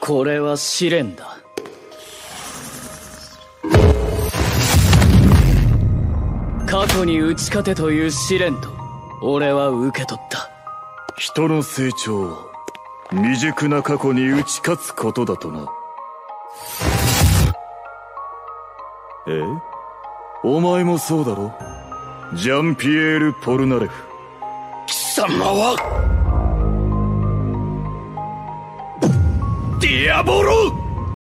これは試練だ。過去に打ち勝てという試練と俺は受け取った。人の成長は未熟な過去に打ち勝つことだとな。え？お前もそうだろ？ジャンピエール・ポルナレフ。貴様はディアボロ